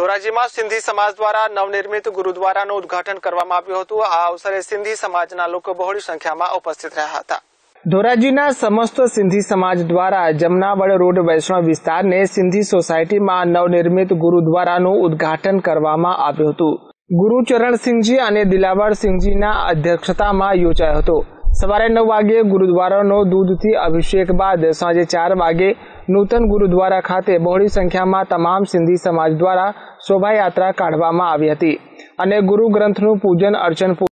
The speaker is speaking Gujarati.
ધોરાજીમાં સિંધી સમાજ દ્વારા નવનિર્મિત ગુરુદ્વારાનું ઉદ્ઘાટન કરવામાં આવ્યું હતું. આ અવસરે સિંધી સમાજના લોકો બહોળી સંખ્યામાં ઉપસ્થિત રહ્યા હતા. ધોરાજીના સમસ્ત સિંધી સમાજ દ્વારા જમનાવડ રોડ વૈષ્ણવ વિસ્તારને સિંધી સોસાયટીમાં નવનિર્મિત ગુરુદ્વારાનું ઉદઘાટન કરવામાં આવ્યું હતું. ગુરુચરણસિંહજી અને દિલાવરસિંહજીના અધ્યક્ષતામાં યોજાયો હતો. સવારે નવ વાગે ગુરુદ્વારાનો દૂધથી અભિષેક બાદ સાંજે ચાર વાગે નૂતન ગુરુદ્વારા ખાતે બહોળી સંખ્યામાં તમામ સિંધી સમાજ દ્વારા શોભાયાત્રા કાઢવામાં આવી હતી અને ગુરુ ગ્રંથનું પૂજન અર્ચન